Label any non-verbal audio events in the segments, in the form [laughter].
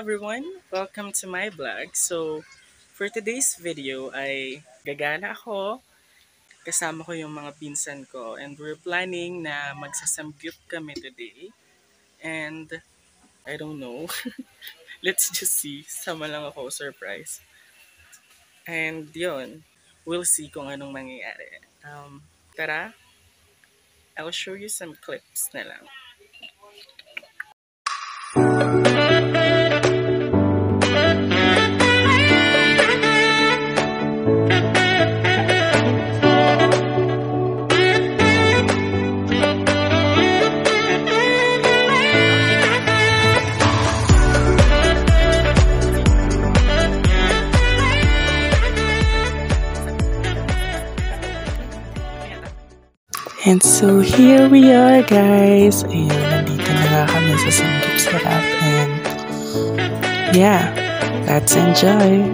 everyone! Welcome to my vlog. So, for today's video ay gagala ako. Kasama ko yung mga pinsan ko and we're planning na magsasamgyup kami today. And I don't know. [laughs] Let's just see. Sama lang ako, surprise. And yon we'll see kung anong mangyayari. Um, tara, I'll show you some clips na lang. And so here we are guys. Ayun, nandito na nga kami sa Sanggip Sarap and yeah, let's enjoy.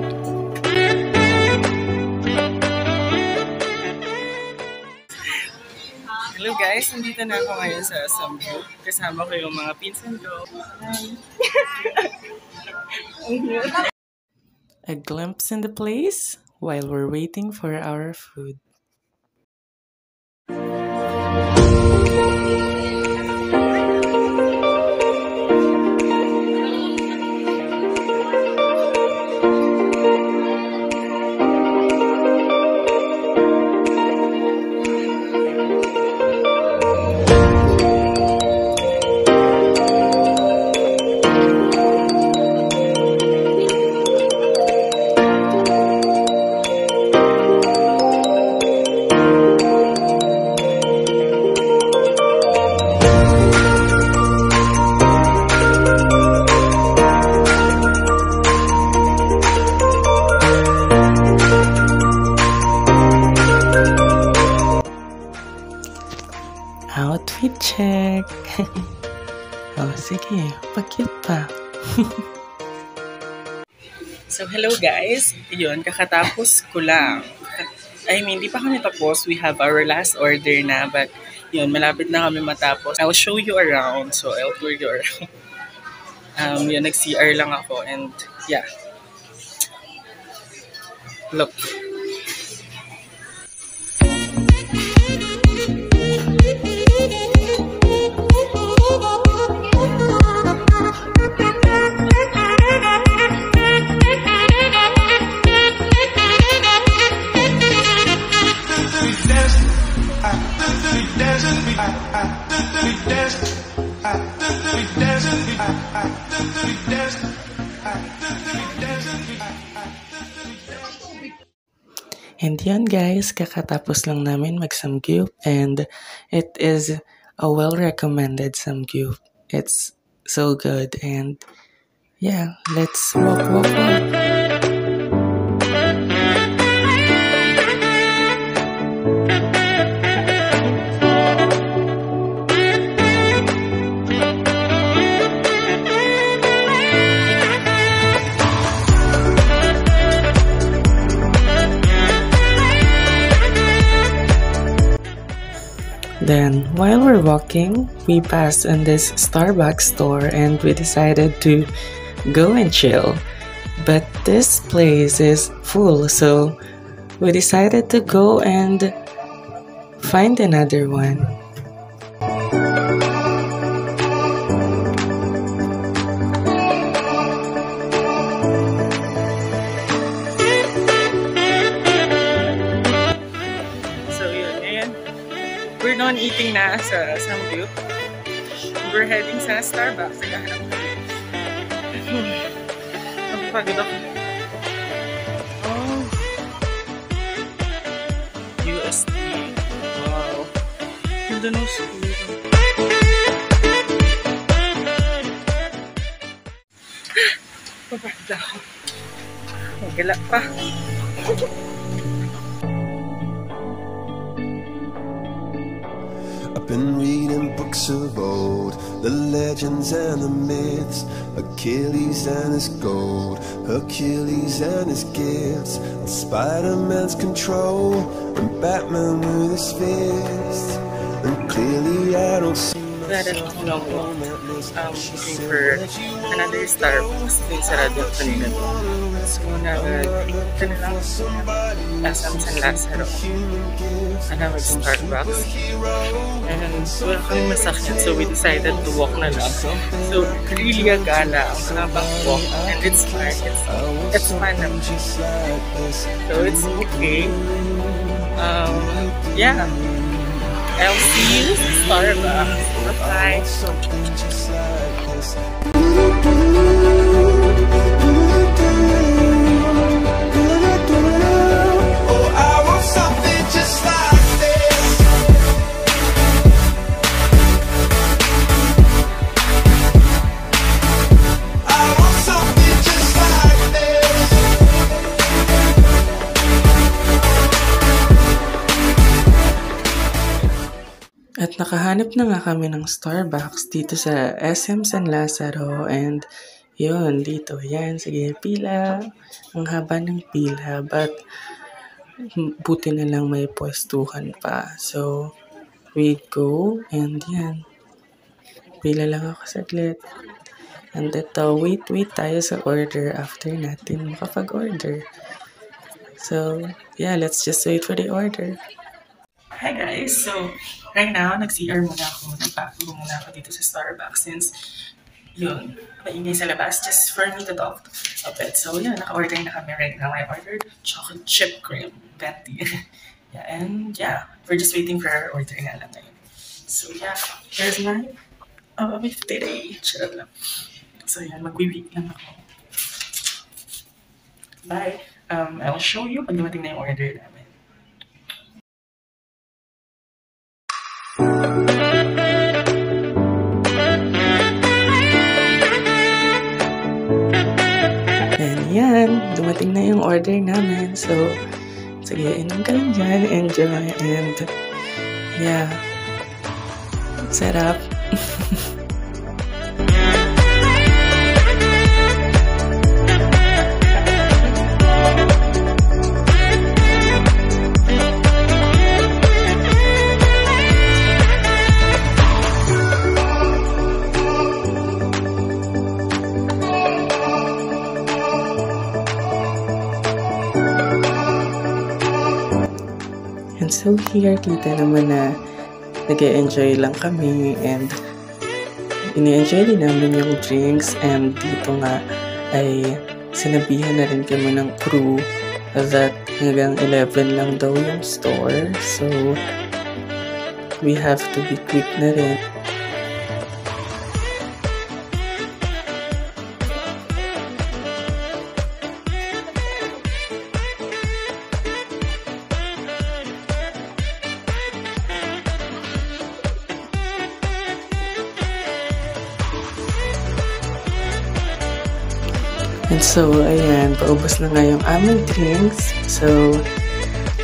Hello guys, nandito na ako ngayon sa Samgyup. Kasama ko yung mga pinsan ko. [laughs] A glimpse in the place while we're waiting for our food. Sige. Pag-cute pa. [laughs] so, hello guys. Yun, kakatapos ko lang. I mean, di pa kami tapos. We have our last order na. But, yun, malapit na kami matapos. I'll show you around. So, I'll tour you around. [laughs] Um, yun, nag-CR lang ako. And, yeah. Look. And yan guys, kakatapos lang namin mag-samgyup and it is a well-recommended samgyup. It's so good and yeah, let's walk, walk, walk. Then, while we're walking, we passed in this Starbucks store and we decided to go and chill. But this place is full, so we decided to go and find another one. We're done eating na sa Samgyup. We're heading sa Starbucks. Naghahanap. Hmm. Napapagod ako. Oh. USD. Wow. Ganda ng school. [gasps] Papagod ako. Magala pa. [laughs] been reading books of old, the legends and the myths, Achilles and his gold, Hercules and his gifts, and Spider-Man's control, and Batman with his fists. And clearly I don't see Ako lang po, um, looking for another Starbucks din sarado yung kanina. So, nag, ito na lang, Asam San Lazaro. Ano, mag-Starbucks. And wala kami masakyan, so we decided to walk na lang. So, really a gala ang habang walk. And it's fun. It's, it's fun naman. So, it's okay. Um, yeah. I'll see you Starbucks. Bye. At nakahanap na nga kami ng Starbucks dito sa SM San Lazaro and yun, dito, yan, sige, pila. Ang haba ng pila, but buti na lang may pwestuhan pa. So, we go and yan. Pila lang ako saglit. And ito, wait, wait tayo sa order after natin makapag-order. So, yeah, let's just wait for the order. Hi guys! So, right now, nag-CR muna ako. Nagpakulo muna ako dito sa Starbucks since, yun, maingay sa labas just for me to talk a bit. So, yun, naka-order na kami right now. I ordered chocolate chip cream, venti. [laughs] yeah, and yeah, we're just waiting for our order nga lang ngayon. So, yeah, here's my uh, with today. Charot lang. So, yan, mag-wait lang ako. Bye! Um, I'll show you pag dumating na yung order namin. Yung order namin. So, sige, inom ka lang dyan, enjoy, and yeah, sarap. [laughs] here, kita naman na nag enjoy lang kami and ini-enjoy din namin yung drinks and dito nga ay sinabihan na rin kami ng crew that hanggang 11 lang daw yung store. So, we have to be quick na rin. And so, ayan, paubos na nga yung aming drinks. So,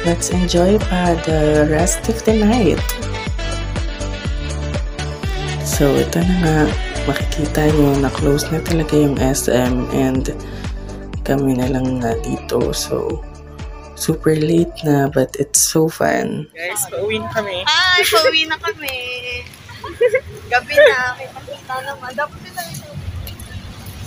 let's enjoy pa the rest of the night. So, ito na nga, makikita nyo na close na talaga yung SM and kami na lang nga dito. So, super late na but it's so fun. Guys, pauwi na kami. Ay, pauwi na kami. [laughs] Gabi na, kita naman. Dapat kita ito. Ayun na ano.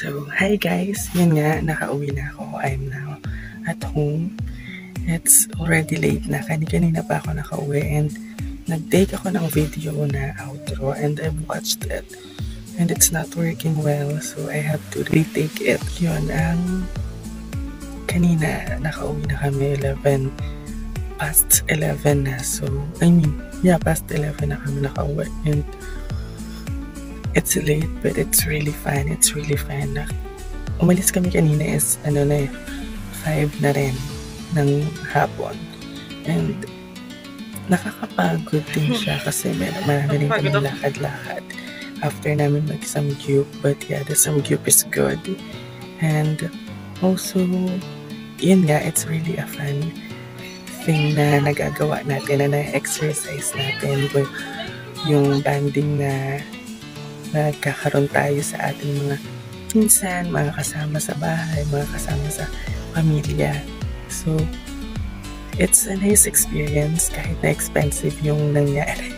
So, hi guys. Yun nga, nakauwi na ako. I'm now at home. It's already late na. Kani-kanina pa ako nakauwi and nag-take ako ng video na outro and I've watched it. And it's not working well so I have to retake it. Yun, ang kanina nakauwi na kami 11 past 11 na. So, I mean, yeah, past 11 na kami nakauwi. And it's late but it's really fun. It's really fun. Umalis kami kanina is ano na eh, 5 na rin ng hapon. And nakakapagod din siya [laughs] kasi may marami rin kami lakad-lakad. after namin mag-samgyup. But yeah, the samgyup is good. And also, yun nga, it's really a fun thing na nagagawa natin na na-exercise natin yung, yung banding na nagkakaroon tayo sa ating mga pinsan, mga kasama sa bahay, mga kasama sa pamilya. So, it's a nice experience kahit na expensive yung nangyari.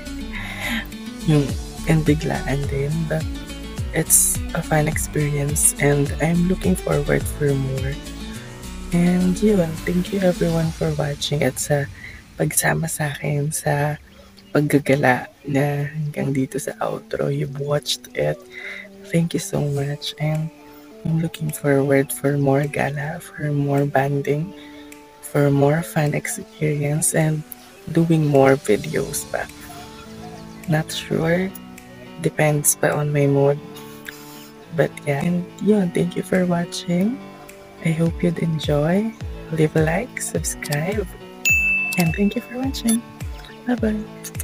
[laughs] yung and biglaan din. But it's a fun experience and I'm looking forward for more. And yun, thank you everyone for watching at sa pagsama sa akin sa paggagala na hanggang dito sa outro. You've watched it. Thank you so much and I'm looking forward for more gala, for more banding, for more fun experience and doing more videos pa. Not sure. Depends pa on my mood. But yeah, and yun, thank you for watching. I hope you'd enjoy. Leave a like, subscribe, and thank you for watching. Bye-bye.